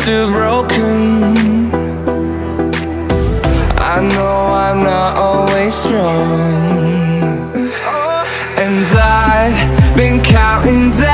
hearts broken. I know I'm not always strong. And I've been counting down